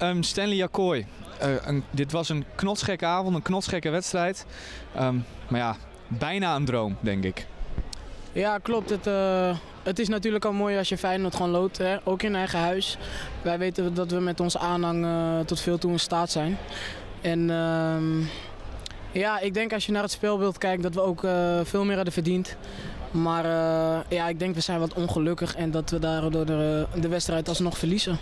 Ehm, Stanley Jacoy. Eh, dit was een knotsgekke avond, een knotsgekke wedstrijd. Ehm, maar ja, bijna een droom, denk ik. Ja, klopt. Het, eh, het is natuurlijk al mooi als je Feyenoord gewoon loodt, hè? ook in eigen huis. Wij weten dat we met onze aanhang eh, tot veel toe in staat zijn. En ehm, ja, ik denk als je naar het speelbeeld kijkt dat we ook veel meer hadden verdiend. Maar ja, ik denk we zijn wat ongelukkig en dat we daardoor de, de wedstrijd alsnog verliezen.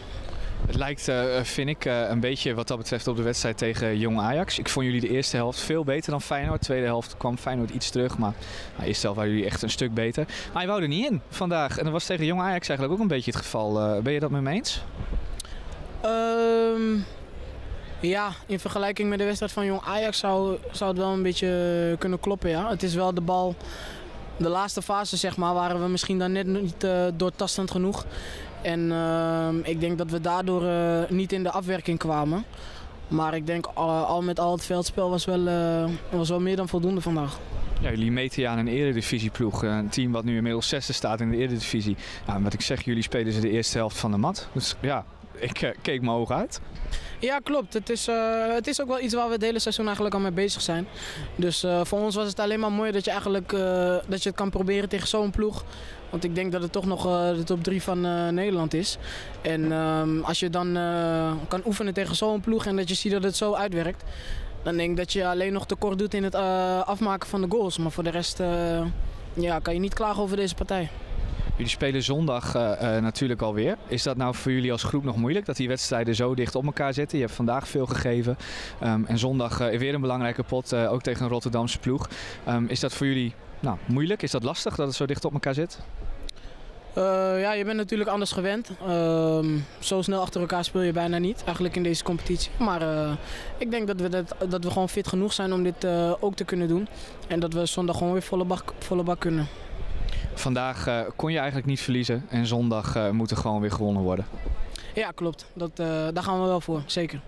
Het lijkt, eh, vind ik, eh, een beetje wat dat betreft op de wedstrijd tegen Jong Ajax. Ik vond jullie de eerste helft veel beter dan Feyenoord. De tweede helft kwam Feyenoord iets terug, maar de eerste helft waren jullie echt een stuk beter. Maar je wou er niet in vandaag. En dat was tegen Jong Ajax eigenlijk ook een beetje het geval. Eh, ben je dat met me eens? Ehm, ja, in vergelijking met de wedstrijd van Jong Ajax zou, zou het wel een beetje kunnen kloppen. Ja. Het is wel de bal. De laatste fase, zeg maar, waren we misschien dan net niet doortastend genoeg. En ehm, ik denk dat we daardoor eh, niet in de afwerking kwamen. Maar ik denk al, al met al het veldspel was wel, eh, was wel meer dan voldoende vandaag. Ja, jullie meten je aan een eredivisieploeg. eh, Een team wat nu inmiddels zesde staat in de eredivisie. Ja, en wat ik zeg, jullie spelen ze de eerste helft van de mat. Dus ja, ik eh, keek mijn ogen uit. Ja, klopt. Het is, eh, het is ook wel iets waar we het hele seizoen eigenlijk al mee bezig zijn. Dus eh, voor ons was het alleen maar mooi dat je, eigenlijk, dat je het kan proberen tegen zo'n ploeg. Want ik denk dat het toch nog de top 3 van Nederland is. En ehm, als je dan kan oefenen tegen zo'n ploeg en dat je ziet dat het zo uitwerkt. Dan denk ik dat je alleen nog tekort doet in het afmaken van de goals. Maar voor de rest ja, kan je niet klagen over deze partij. Jullie spelen zondag eh, eh, natuurlijk alweer. Is dat nou voor jullie als groep nog moeilijk? Dat die wedstrijden zo dicht op elkaar zitten? Je hebt vandaag veel gegeven. Ehm, en zondag eh, weer een belangrijke pot, ook tegen een Rotterdamse ploeg. Ehm, is dat voor jullie nou, moeilijk? Is dat lastig dat het zo dicht op elkaar zit? Ja, je bent natuurlijk anders gewend. Ehm, zo snel achter elkaar speel je bijna niet, eigenlijk in deze competitie. Maar ik denk dat we, dat, dat we gewoon fit genoeg zijn om dit ook te kunnen doen. En dat we zondag gewoon weer volle bak, volle bak kunnen. Vandaag eh, kon je eigenlijk niet verliezen. En zondag eh, moet er gewoon weer gewonnen worden. Ja, klopt. Dat, eh, daar gaan we wel voor, zeker.